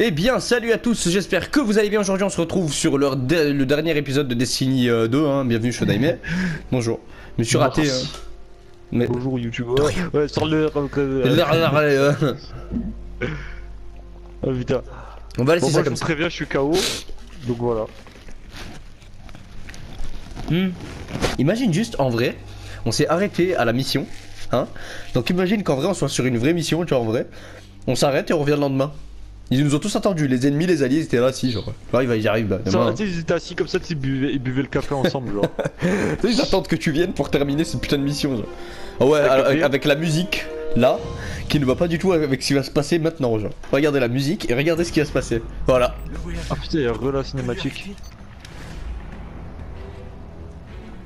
Eh bien, salut à tous, j'espère que vous allez bien. Aujourd'hui, on se retrouve sur le, le dernier épisode de Destiny 2. Hein. Bienvenue, je Daimé. Bonjour. Je me suis raté. Bonjour. hein. Mais... Bonjour YouTube. Ouais, sur le. Euh, Oh putain. On va laisser Bon, ça moi, je comme vous ça. préviens, je suis KO. Donc voilà. Hmm. Imagine juste, en vrai, on s'est arrêté à la mission. Hein Donc imagine qu'en vrai, on soit sur une vraie mission, tu vois, en vrai. On s'arrête et on revient le lendemain. Ils nous ont tous attendus, les ennemis, les alliés, ils étaient là, si, genre. Là, il va, j'y arrive, bah, Ça, demain. tu sais, ils étaient assis comme ça, tu sais, ils buvaient, ils buvaient le café ensemble, genre. Tu sais, Ils attendent que tu viennes pour terminer cette putain de mission. Genre. Ah ouais, Avec la musique là, qui ne va pas du tout avec ce qui va se passer maintenant. Genre. Regardez la musique et regardez ce qui va se passer. Voilà. ah putain, il y a re la cinématique.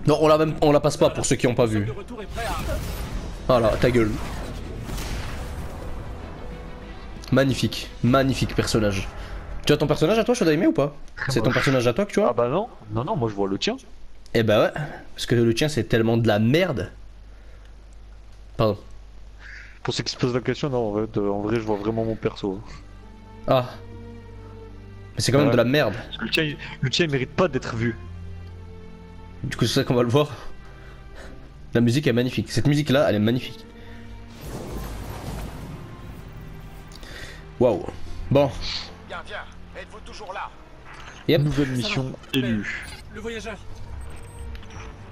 Non, on la, même, on la passe pas pour ceux qui ont pas vu. Voilà, ta gueule. Magnifique, magnifique personnage. Tu as ton personnage à toi, Shodaime, ou pas C'est ton personnage à toi que tu Ah vois bah non, non, non, moi je vois le tien. Eh bah ouais, parce que le tien c'est tellement de la merde. Pardon. Pour ceux qui se posent la question, non, en vrai, de- en vrai je vois vraiment mon perso. Ah. Mais c'est quand même Ouais. de la merde. Le tien, il- le tien, il mérite pas d'être vu. Du coup, c'est ça qu'on va le voir. La musique est magnifique. Cette musique-là, elle est magnifique. Waouh. Bon. Bien, bien. Êtes-vous toujours là Yep. Nouvelle mission élue. Le voyageur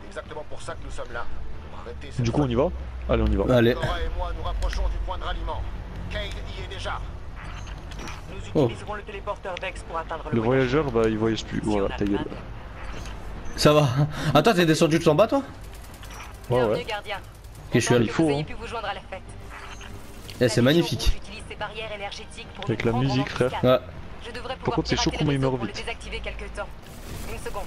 Exactement pour ça que nous sommes là. Pour arrêter cette Du coup, on y va? Allez, on y va. Allez. Nora et moi nous rapprochons du point de ralliement. Cade y est déjà. Nous Oh. utiliserons le téléporteur Vex pour atteindre le, Le voyageur, bah il voyage plus. Voilà, ta gueule. Ça va. Attends, t'es descendu tout en bas, toi? Ouais, ouais. gardien. Ok, je suis allé. Il faut, hein. Eh, c'est magnifique. Ces barrières énergétiques pour Avec la musique, frère. Ouais. Je devrais Par contre, c'est chaud comment il meurt vite. désactiver quelque temps. Une seconde.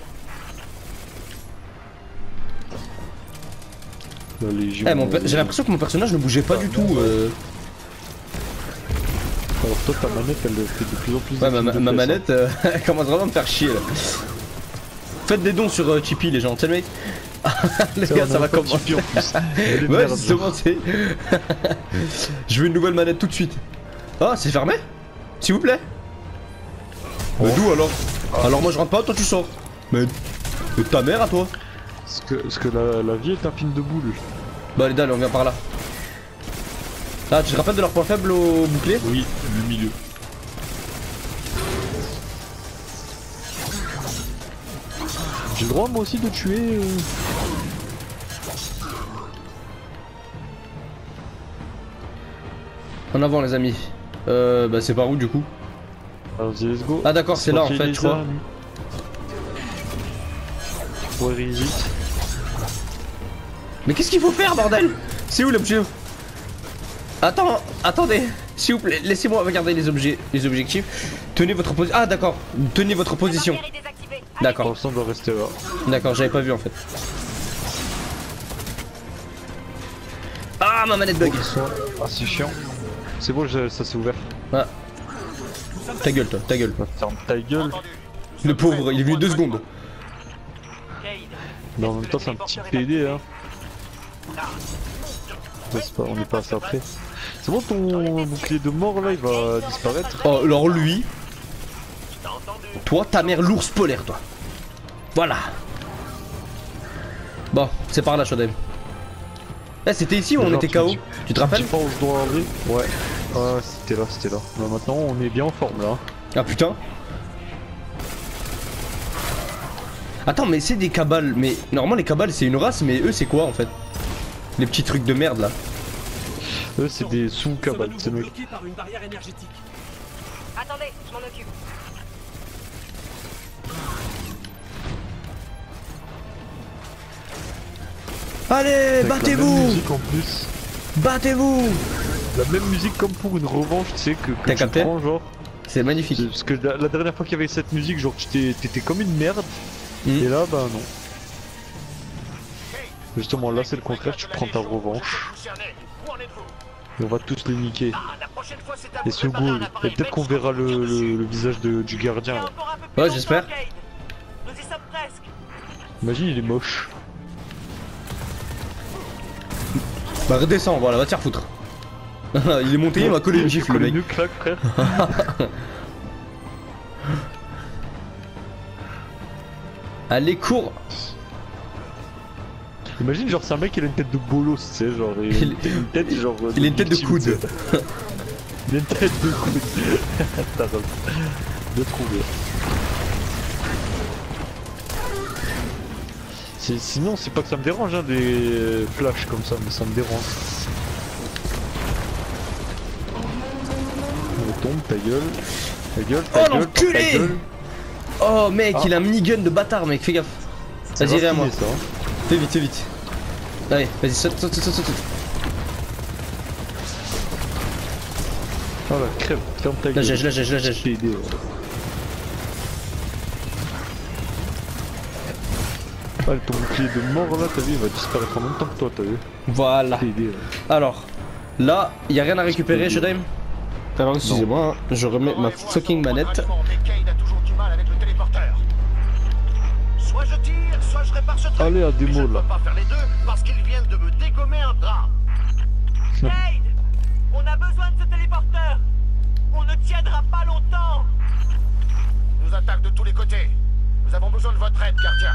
La Légion. Eh, mon per- j'ai l'impression que mon personnage ne bougeait pas du tout. euh. Alors toi, ta manette, elle fait de plus en plus Ouais, ma, ma- ma manette euh, elle commence vraiment à me faire chier là. Faites des dons sur euh, Tipeee, les gens. Tu sais, le mec Les Ça, gars, ça va commencer. Tipeee en plus. Ouais, justement, c'est. Je veux une nouvelle manette tout de suite. Ah, c'est fermé S'il vous plaît Mais d'où alors Alors moi je rentre pas, toi tu sors. Mais. Mais ta mère à toi Parce que, parce que la, la vie est un film de boule. Bah, allez, dalle, on vient par là. Ah, tu te rappelles de leur point faible au bouclier Oui, le milieu. J'ai le droit moi aussi de tuer. euh, En avant, les amis. Euh, bah, c'est par où du coup Vas-y, let's go. Ah, d'accord, c'est là en fait, je crois. Where is it Mais qu'est-ce qu'il faut faire, bordel? C'est où l'objet? Attends, attendez, s'il vous plaît, laissez-moi regarder les objets, les objectifs. Tenez votre position. Ah, d'accord. Tenez votre position. D'accord. On doit rester là. D'accord, j'avais pas vu en fait. Ah, ma manette bug. Ah, c'est chiant. C'est bon, ça s'est ouvert. Ah. Ta gueule, toi, ta gueule. Ferme ta gueule. Le pauvre, il est venu deux secondes. Mais en même temps, c'est un petit PD, hein. Pas, on est pas assez après. C'est bon, ton bouclier de mort là, il va disparaître. Oh, alors lui. Toi, ta mère l'ours polaire, toi. Voilà. Bon, c'est par là, Shodem. Eh, c'était ici où on était KO tu- te rappelles Je sais pas où je dois aller. Ouais. Ouais, c'était là, c'était là. Bah, maintenant, on est bien en forme là. Ah putain. Attends, mais c'est des cabales. Mais normalement, les cabales, c'est une race, mais eux, c'est quoi en fait Les petits trucs de merde là. Eux, c'est des sous-cabales, c'est sommes mec. bloqués par une barrière énergétique? Attendez, je m'en occupe. Allez, battez-vous musique en plus. Battez-vous La même musique comme pour une revanche, tu sais, que, que tu capté prends, genre. C'est magnifique. Parce que la, la dernière fois qu'il y avait cette musique, genre, tu t'étais comme une merde. Mhm. Et là, bah non. Justement, là, c'est le contraire, tu prends ta revanche. Et on va tous les niquer. Et ce goal. Et peut-être qu'on verra le, visage de- du gardien. Ouais, j'espère. Imagine, il est moche. Bah redescends, voilà, va te faire foutre. il est monté, il m'a collé une gifle le mec. Allez cours Imagine genre c'est un mec qui a une tête de bolos, tu sais, genre il, il... une tête genre. Il a une tête de coude. il a une tête de coude. T'as de trouver. Sinon, c'est pas que ça me dérange, hein, des flashs comme ça, mais ça me dérange. On tombe, ta gueule. Ta gueule, ta Oh, gueule, l'enculé ta gueule. Oh mec, Ah. il a un minigun de bâtard, mec, fais gaffe. Vas-y, viens à moi. ça. hein. Fais vite, fais vite. Allez, vas-y, saute, saute, saute, saute, saute. Voilà, crève, ferme ta La gueule. gège, la gège, la gège. Je t'ai aidé, ouais. Ah, ton bouclier de mort là, t'as vu, il va disparaître en même temps que toi, t'as vu Voilà. Je. Alors, là, y a rien à récupérer, Showtime Alors, excusez-moi, hein, je remets ma fucking manette. Mais Cade a toujours du mal avec le téléporteur. Soit je tire, soit je répare ce truc. Allez, à des je mots, ne là. peux pas faire les deux parce qu'ils viennent de me dégommer un bras. Cade On a besoin de ce téléporteur On ne tiendra pas longtemps nous attaquent de tous les côtés. Nous avons besoin de votre aide, gardien.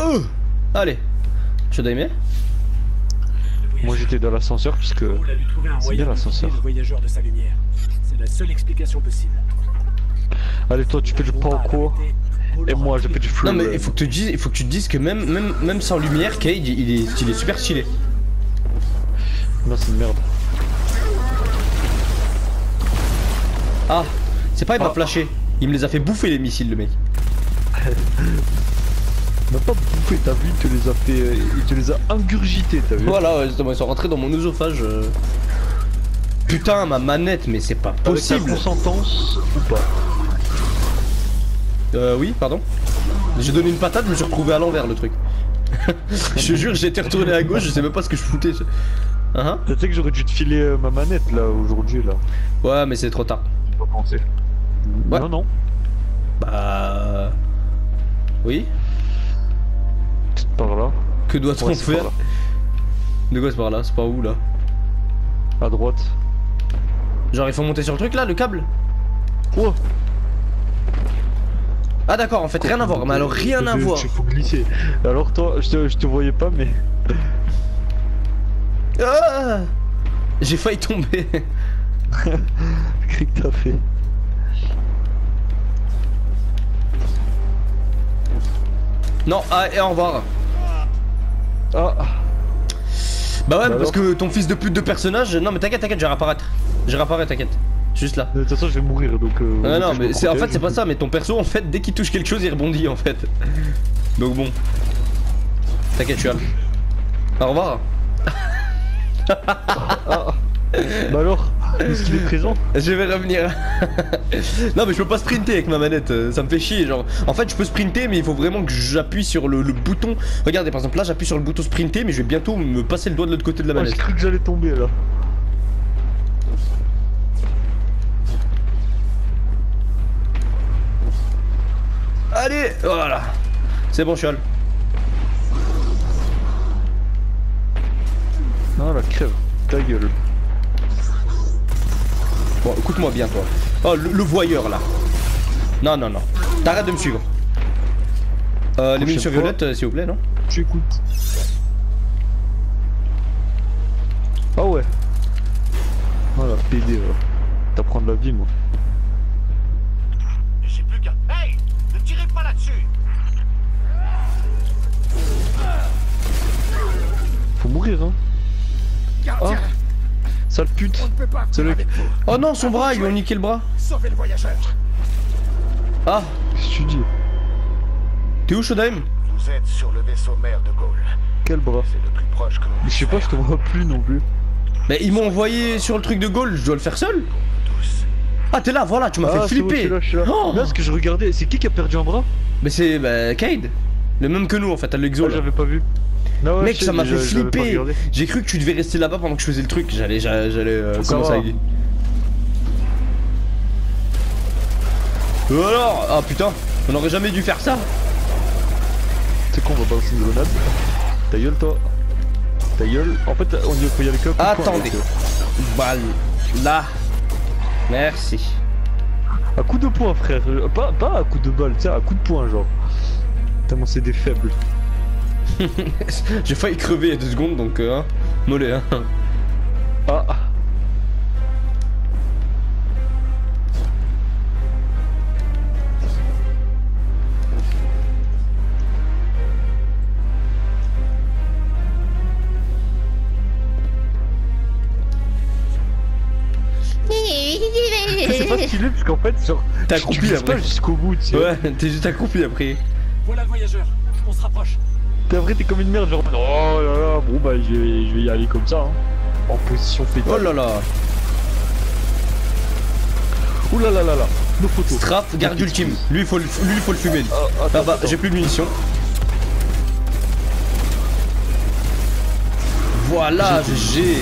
Oh Allez, Showtime Moi j'étais dans l'ascenseur puisque. C'est bien l'ascenseur. couper le voyageur de sa lumière. C'est la seule explication possible. Allez, toi tu fais du parkour et moi je fais du flow. Non mais il faut que tu te dises, il faut que tu te dises que même, même, même sans lumière, Cade, il est, il est super stylé. Non, c'est une merde. Ah, c'est pas il m'a Ah. flashé. Il me les a fait bouffer les missiles, le mec. Il m'a pas bouffé, t'as vu, il te les a fait. euh, Il te les a ingurgités, t'as vu Voilà, justement, ils sont rentrés dans mon œsophage. euh. Putain, ma manette, mais c'est pas Avec possible. consentance ou pas Euh, oui, pardon. J'ai donné une patate, je me suis retrouvé à l'envers le truc. je te jure, j'étais retourné à gauche, je sais même pas ce que je foutais. je- Hein Tu sais que j'aurais dû te filer euh, ma manette là aujourd'hui là. Ouais, mais c'est trop tard. Pas pensé. Ouais. Non, non. Bah. Oui Peut-être par là. Que doit-on Ouais, c'est faire De quoi c'est par là C'est par où là. À droite. Genre, il faut monter sur le truc là, le câble Oh Ah, d'accord, en fait, rien à voir. Mais alors, rien à voir. Faut glisser. Alors toi, je te, je te voyais pas mais. Ah J'ai failli tomber. Qu'est-ce que t'as fait non, ah, et au revoir. Ah Bah ouais, Bah parce que ton fils de pute de personnage. Non, mais t'inquiète, t'inquiète, je vais réapparaître. Je vais réapparaître, t'inquiète. Juste là. De toute façon, je vais mourir donc. Euh, non, mais c'est en fait, c'est pas ça, mais ton perso, en fait, dès qu'il touche quelque chose, il rebondit en fait. Donc bon. T'inquiète, je suis là. Au revoir. Ah Bah alors Est-ce qu'il est présent Je vais revenir. non, mais je peux pas sprinter avec ma manette, euh, ça me fait chier. Genre, en fait, je peux sprinter, mais il faut vraiment que j'appuie sur le, le bouton. Regardez, par exemple, là, j'appuie sur le bouton sprinter, mais je vais bientôt me passer le doigt de l'autre côté de la J'ai manette. cru que j'allais tomber là. Allez, voilà. C'est bon, là. Ah la crève. Ta gueule. Bon, écoute-moi bien, toi. Oh, le, le voyeur là. Non, non, non. T'arrêtes de me suivre. Euh, les munitions violettes, euh, s'il vous plaît, non Tu écoutes. Ah ouais. Voilà, PD là. T'apprends de la vie moi. J'ai plus qu'à. Hey Ne tirez pas là-dessus Faut mourir hein. Gardien Ah. Sale pute. C'est le-. Oh non, son bras, ils lui ont niqué le bras. Sauvez le voyageur Ah, Qu'est-ce que tu dis? T'es où, Shodaim Vous êtes sur le vaisseau mère de Gaulle. Quel bras? C'est le plus proche que l'on Mais Je sais pas, je te vois plus non plus. Mais ils m'ont envoyé sur le truc de Gaulle, je dois le faire seul. Ah, t'es là, voilà, tu m'as ah, fait bon, je flipper. suis là, je suis là. Oh Là, ce que je regardais, c'est qui qui a perdu un bras? Mais c'est bah, Cade. Le même que nous, en fait, à l'exo. Ah, j'avais pas vu. Non, ouais, Mec, ça m'a fait flipper. J'ai cru que tu devais rester là-bas pendant que je faisais le truc. J'allais, j'allais, j'allais euh, commencer à aider. Euh, alors Ah putain, on aurait jamais dû faire ça. C'est con, on va balancer une grenade. Ta gueule, toi. Ta gueule. En fait, on y faut y aller poing, Attendez. donc, euh, Balle. Là. Merci. À coup de poing, frère. Euh, Pas, pas à coup de balle, sais, à coup de poing, genre. Tellement c'est des faibles. J'ai failli crever il y a deux secondes donc euh, hein, mollet hein. Ah, c'est pas stylé parce qu'en fait, genre, T'es accroupi après. jusqu'au bout, tu sais. Ouais, t'es juste accroupi après. Voilà le voyageur. On se rapproche. T'es vrai, t'es comme une merde, genre, oh là là, bon bah je vais, je vais y aller comme ça, hein. En position fétale. Oh là là. Ouh là là là là, nos photos. Strap, garde ultime. Lui il faut le, lui, il faut le fumer. Ah, attends, Ah bah j'ai plus de munitions. Voilà, GG.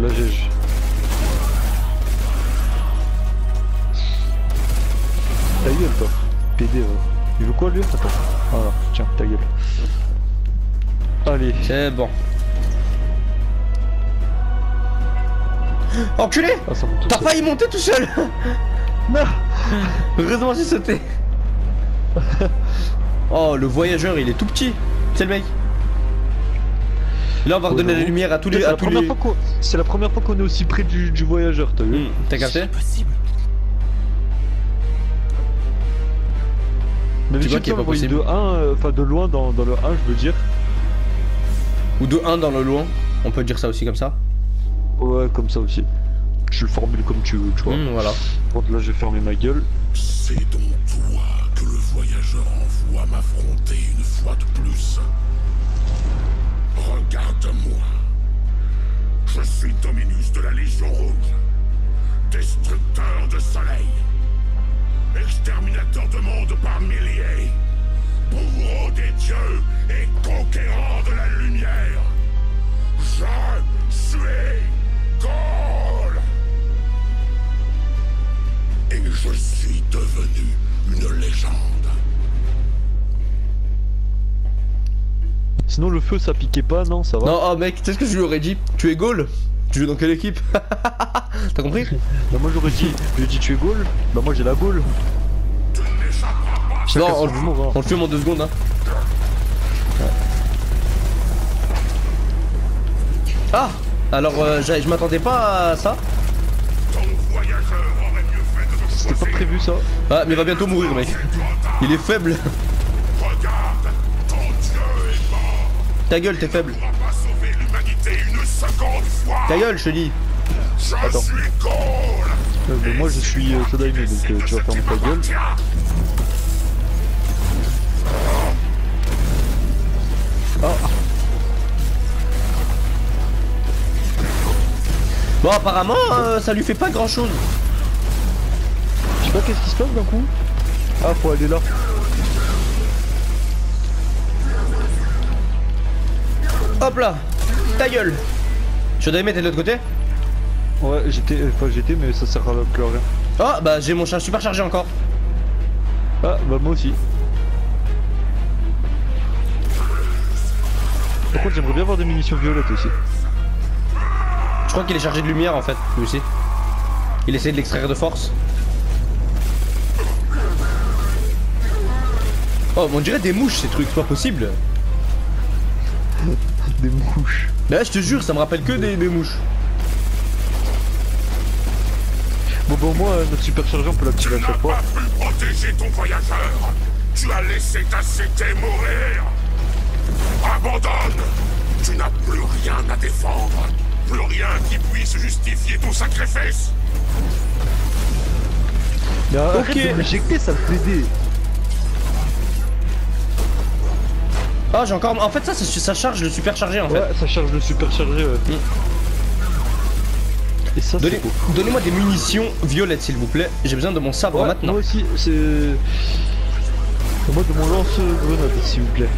La GG. Ta gueule, toi. PD, ouais. Il veut quoi, lui? Attends. Voilà, tiens, ta gueule. Allez. C'est bon. Enculé Ah, T'as failli monter tout seul Non Heureusement j'ai sauté. Oh le voyageur il est tout petit. C'est le mec. Là on va redonner la lumière à tous les. C'est À la, les... fois qu'on- c'est la première fois qu'on est aussi près du, du voyageur, t'as vu? Hmm, T'as capté? Tu vois qu'il est pas possible. de 1, euh, enfin de loin dans, dans le 1, je veux dire. Ou de 1 dans le loin. On peut dire ça aussi comme ça. Ouais, comme ça aussi. Je le formule comme tu veux, tu vois. Hmm, voilà. Bon, là, je vais fermer ma gueule. C'est donc toi que le voyageur envoie m'affronter une fois de plus. Regarde-moi. Je suis Dominus de la Légion Rouge, destructeur de soleil, exterminateur de monde par milliers, bourreau des dieux et conquérant de la lumière. Je suis Gaul. Et je suis devenu une légende. Sinon, le feu, ça piquait pas, non Ça va Non, oh mec, tu sais ce que je lui aurais dit? Tu es Gaulle Tu joues dans quelle équipe T'as compris Bah, moi, j'aurais dit, je tu es Gaule Bah, moi, j'ai la Gaule. Chacun Non, on, hein. on le fume en deux secondes. Hein. Ah Alors, euh, je m'attendais pas à ça. C'était pas prévu, ça. Ah, mais il va bientôt mourir, mec. Il est faible. Ta gueule, t'es faible. Ta gueule, je te dis. Attends. Euh, bah, moi, je suis euh, donc euh, tu vas fermer ta gueule. Bon, apparemment, euh, ça lui fait pas grand chose. Je sais pas qu'est-ce qui se passe d'un coup. Ah, faut aller là. Hop là Ta gueule Dois mettre de l'autre côté Ouais, j'étais, euh, enfin, j'étais, mais ça sert à plus à rien. Ah, bah j'ai mon chat super chargé encore. Ah, bah, moi aussi. Par contre, j'aimerais bien avoir des munitions violettes aussi. Je crois qu'il est chargé de lumière en fait, lui aussi. Il essaie de l'extraire de force. Oh, mais on dirait des mouches ces trucs, c'est pas possible. Des mouches. Là, je te jure, ça me rappelle que des, des mouches. Bon, bah, au moins, euh, notre superchargeur, on peut l'activer à chaque fois. Pas pu protéger ton voyageur. Tu as laissé ta cité mourir. Abandonne. Tu n'as plus rien à défendre. Plus rien qui puisse justifier ton sacrifice. Arrête Ok. de m'éjecter, ça me fait Ah, j'ai encore. En fait, ça, ça, ça charge le super chargé en fait. Ouais, ça charge le superchargé, ouais. Et ça, c'est Donnez- beau. Donnez-moi des munitions violettes s'il vous plaît. J'ai besoin de mon sabre Ouais, maintenant. Moi aussi, c'est. Moi de mon lance-grenade, s'il vous plaît.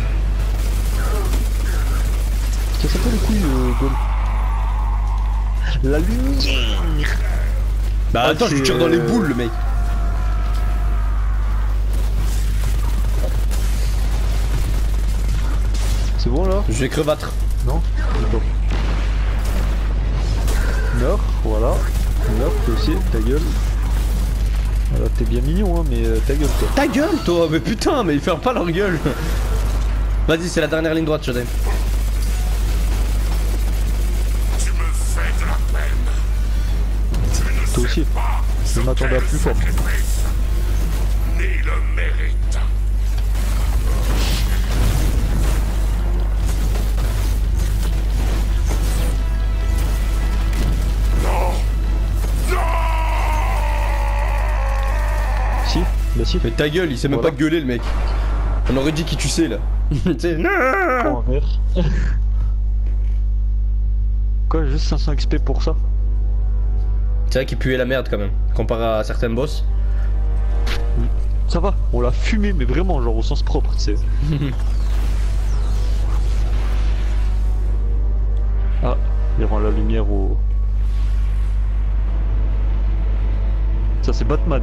Ça s'appelle les couilles, euh. La lumière Bah Ah, attends, je lui c'est, tire dans les boules le mec. Bon là Je vais crevâtre. Non. Meurs, voilà. Meurs, toi aussi, ta gueule. Voilà, t'es bien mignon, hein, mais euh, ta gueule, toi. Ta gueule, toi Mais putain, mais ils ferment pas leur gueule Vas-y, c'est la dernière ligne droite, Shodan. Tu me fais de la peine. Tu ne Toi sais aussi. pas Je m'attendais à plus fort. Ni le mérite. Bah si. Mais ta gueule, il sait même Voilà. pas gueuler, le mec. On aurait dit qui tu sais, là. tu sais, non. Quoi, juste 500 XP pour ça? C'est vrai qu'il puait la merde, quand même, comparé à certains boss. Ça va, on l'a fumé, mais vraiment, genre au sens propre, tu sais. ah, il rend la lumière au. Ça, c'est Batman.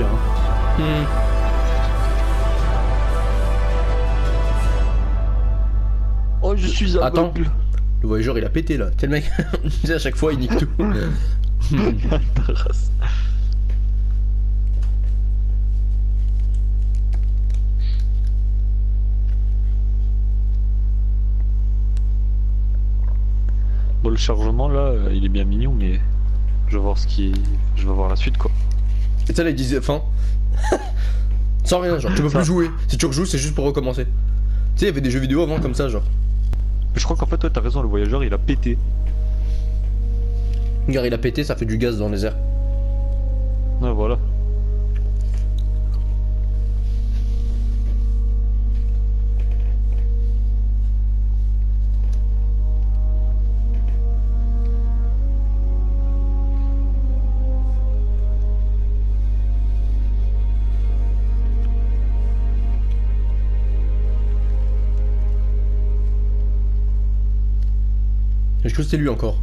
bien. Hmm. Oh, je suis Attends. Le voyageur, il a pété, là. Quel mec Tu sais, à chaque fois, il nique tout. Bon, le chargement là, euh, il est bien mignon, mais je vais voir ce qui. Je vais voir la suite quoi. Et ça, là, il disait, enfin. Sans rien, genre, tu peux Ça. plus jouer. Si tu rejoues, c'est juste pour recommencer. Tu sais, il y avait des jeux vidéo avant comme ça, genre. Mais je crois qu'en fait, toi, t'as raison, le voyageur il a pété. Regarde, il a pété, ça fait du gaz dans les airs. Ouais, voilà. Je c'était lui encore.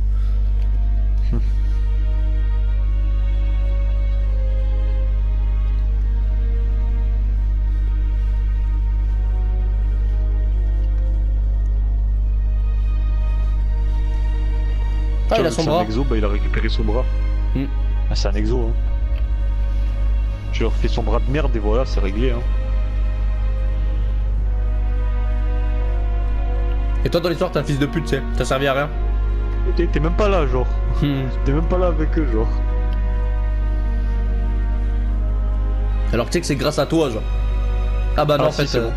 Ah, Tiens, il a son bras. Un exo, bah, il a récupéré son bras. Hmm. Ah, c'est un exo, hein. Je leur fais son bras de merde et voilà, c'est réglé, hein. Et toi, dans l'histoire, t'es un fils de pute, tu sais. T'as servi à rien. T'es même pas là, genre. Hmm. T'es même pas là avec eux, genre. Alors tu sais que c'est grâce à toi, genre. Ah bah non, Ah, en si, fait. c'est euh,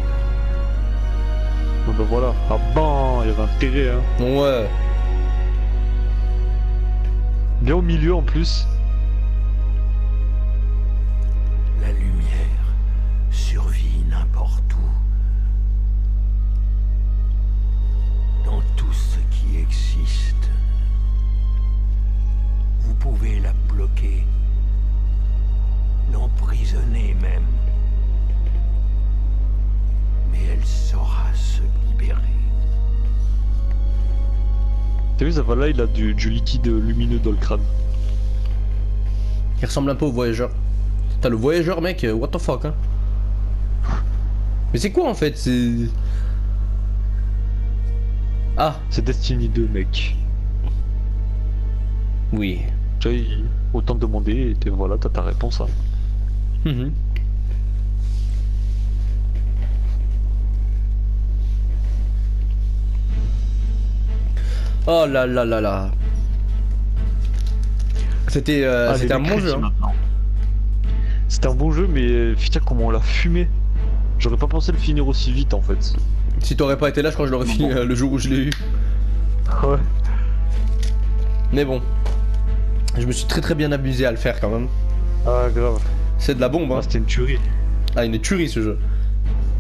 Bon, bah voilà. Ah bon, il y avait intérêt, hein. ouais. Bien au milieu en plus. Bloquer. L'emprisonner même. Mais elle saura se libérer. T'as vu, ça va là, il a du, du liquide lumineux dans le crâne. Il ressemble un peu au voyageur. T'as le voyageur, mec, euh, what the fuck, hein. Mais c'est quoi en fait C'est. Ah, C'est Destiny 2, mec. oui. Tu vois, autant demander et voilà, t'as ta réponse. Hein. Mhm. Oh là là là là. C'était euh, Ah, un bon jeu. hein. maintenant. C'était un bon jeu, mais euh, putain, comment on l'a fumé. J'aurais pas pensé le finir aussi vite en fait. Si t'aurais pas été là, je crois que je l'aurais fini euh, le jour où je l'ai eu. Ouais. Mais bon. Je me suis très très bien abusé à le faire quand même. Ah, grave. C'est de la bombe, hein. Ah, c'était une tuerie. Ah, une tuerie ce jeu.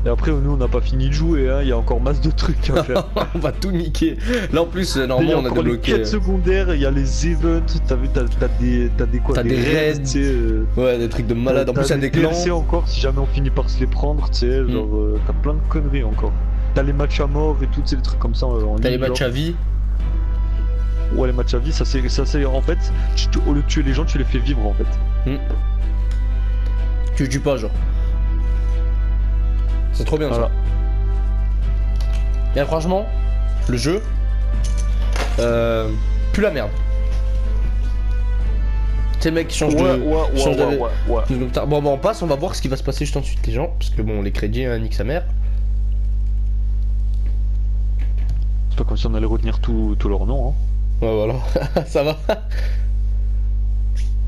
Et après, nous, on n'a pas fini de jouer, hein. Il y a encore masse de trucs à faire. on va tout niquer. Là en plus, euh, Il y normalement, a on a encore les débloqué. euh, quêtes secondaires, il y a les events, t'as vu, t'as t'as des, t'as des quoi T'as des raids. euh, Ouais, des trucs de malade. En t'as plus, il y a des clans. Encore, si jamais on finit par se les prendre, tu sais, genre, euh, t'as plein de conneries encore. T'as les matchs à mort et tout, tu sais, des trucs comme ça euh, en T'as les matchs genre. à vie. Ouais, les matchs à vie, ça c'est, ça c'est, en fait, tu- au lieu de tuer les gens, tu les fais vivre en fait. Tu tues pas, genre. C'est trop bien Voilà. ça. Et franchement, le jeu. Euh. Plus la merde. Tu sais, le mec qui change Ouais, de. ouais, ouais, change ouais, de- ouais, ouais. Bon, bah on passe, on va voir ce qui va se passer juste ensuite, les gens. Parce que bon, les crédits, hein, nique sa mère. C'est pas comme si on allait retenir tout, tout leur nom, hein. Ouais, voilà. ça va.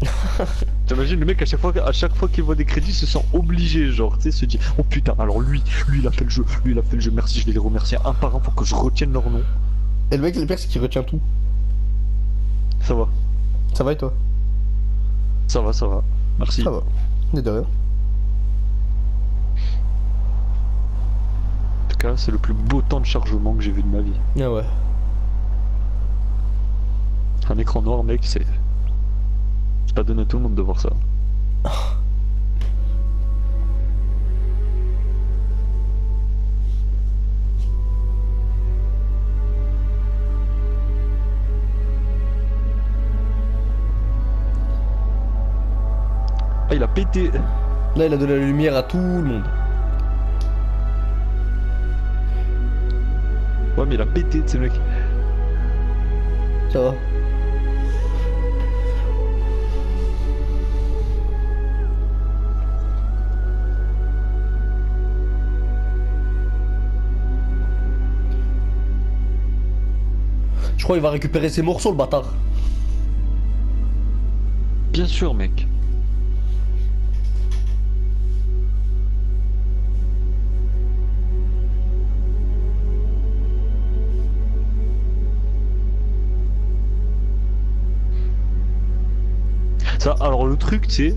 T'imagines le mec à chaque fois, à chaque fois qu'il voit des crédits se sent obligé, genre, tu sais, se dit oh putain, alors lui, lui il a fait le jeu, lui il a fait le jeu, merci, je vais les remercier un par un pour que je retienne leur nom. Et le mec, le pire, c'est qu'il retient tout. Ça va, Ça va et toi? Ça va, ça va. Merci. Ça va. N'est de rien. En tout cas, c'est le plus beau temps de chargement que j'ai vu de ma vie. Ah ouais. Un écran noir, mec, c'est. C'est pas donné à tout le monde de voir ça. Ah, il a pété. Là, il a donné la lumière à tout le monde. Ouais, mais il a pété, tu sais, mec. Ça va. Je crois qu'il va récupérer ses morceaux, le bâtard. Bien sûr, mec. Ça, alors le truc, tu sais,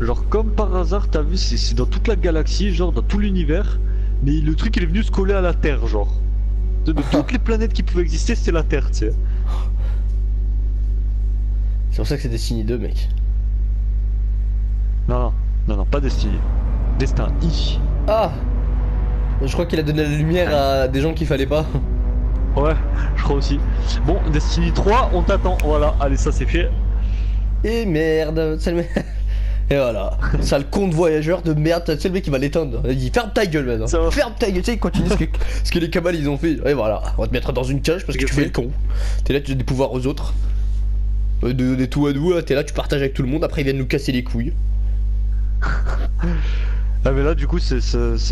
genre comme par hasard, t'as vu, c'est dans toute la galaxie, genre dans tout l'univers, mais le truc il est venu se coller à la Terre, genre. De, de toutes les planètes qui pouvaient exister, c'était la Terre, tu sais. C'est pour ça que c'est Destiny 2, mec. Non, non, non, non, pas Destiny. Destin I. Ah Je crois qu'il a donné la lumière à des gens qu'il fallait pas. Ouais, je crois aussi. Bon, Destiny 3, on t'attend. Voilà, allez, ça c'est fait. Et merde, c'est le. Et voilà, sale con de voyageur de merde, c'est le mec qui va l'éteindre. Il dit ferme ta gueule maintenant. Ferme ta gueule, tu sais, il continue ce que, ce que les cabales ils ont fait. Et voilà, on va te mettre dans une cage parce que tu fais le con. T'es là, tu donnes des pouvoirs aux autres. Euh, De, des tout à nous, t'es là, tu partages avec tout le monde, après ils viennent nous casser les couilles. Ah, mais là, du coup, c'est,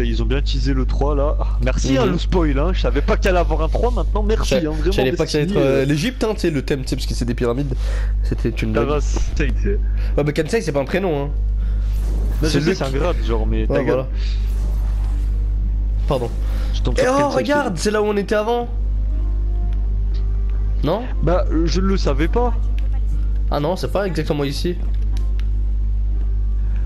ils ont bien utilisé le 3 là. Ah, Merci, hein, Mhm. le spoil, hein. Je savais pas qu'il allait avoir un 3 maintenant, merci, hein, vraiment. Je savais pas que ça allait être euh, euh, l'Egypte, hein, tu sais, le thème, tu sais, parce que c'est des pyramides. C'était une blague. c'est- c'est- Ouais, mais Kansai, c'est pas un prénom, hein. C'est le c'est un grade, genre, mais ta Ouais, gueule. voilà. Pardon. Je tombe Et sur oh, regarde, c'est là où on était avant. Non? Bah, je ne le savais pas. Ah non, c'est pas exactement ici.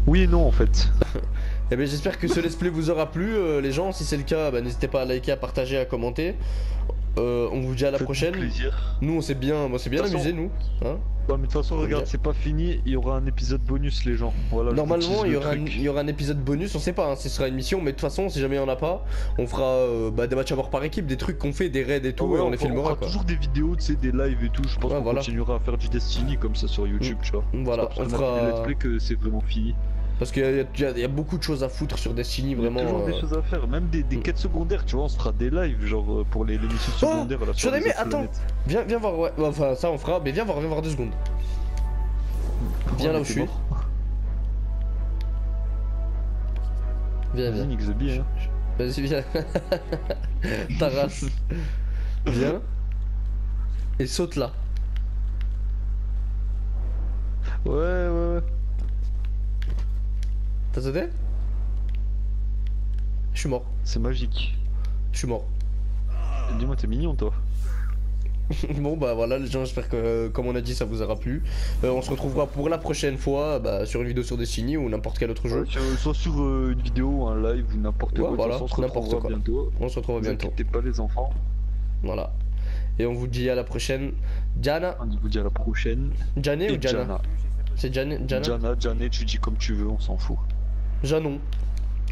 Oui et non, en fait. Eh bien, j'espère que ce let's play vous aura plu. euh, les gens, si c'est le cas, bah, n'hésitez pas à liker, à partager, à commenter. Euh, on vous dit à la prochaine. plaisir. Nous, on s'est bien, on s'est bien amusé, nous. Hein mais de toute façon, regarde, c'est pas fini. Il y aura un épisode bonus, les gens. Voilà, Normalement, il y, aura un, truc. il y aura un épisode bonus. On sait pas, hein, ce sera une mission, mais de toute façon, si jamais il y en a pas, on fera euh, bah, des matchs à mort par équipe, des trucs qu'on fait, des raids et tout, Ah ouais, et on, les fera- filmera fera quoi. toujours des vidéos, tu sais, des lives et tout. Je pense Ouais, qu'on voilà. continuera à faire du Destiny comme ça sur YouTube, tu vois. Voilà, on fera. let's play que c'est vraiment fini. Parce qu'il y, a- y y beaucoup de choses à foutre sur Destiny, Il y a vraiment. toujours des euh. choses à faire, même des, des Mm. quêtes secondaires, tu vois. On se fera des lives, genre euh, pour les, les missions Oh, secondaires. les aimé- autres attends. Viens, viens voir, ouais. Enfin, ça on fera, mais viens voir, viens voir deux secondes. Viens Oh, là où je suis. Viens, Vas-y, viens. Nick the Bee, hein. Vas-y, viens. Ta race. Viens. Et saute là. Ouais, ouais, ouais. T'as sauté? Je suis mort. C'est magique. Je suis mort. Dis-moi, t'es mignon toi. bon bah voilà les gens j'espère que comme on a dit ça vous aura plu. Euh, on se retrouvera pour la prochaine fois bah, sur une vidéo sur Destiny ou n'importe quel autre jeu. Soit, soit sur euh, une vidéo, un live ou n'importe Ouais, quoi. voilà, on se n'importe retrouvera quoi. bientôt. On se retrouvera Vous bientôt. pas les enfants. Voilà. Et on vous dit à la prochaine. Diana On vous dit à la prochaine. Et ou Jana Jana. C'est Janet Jana Jana, Janet, tu dis comme tu veux, on s'en fout. Janon.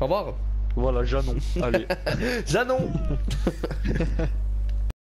Au revoir. Voilà, Janon. Allez. Janon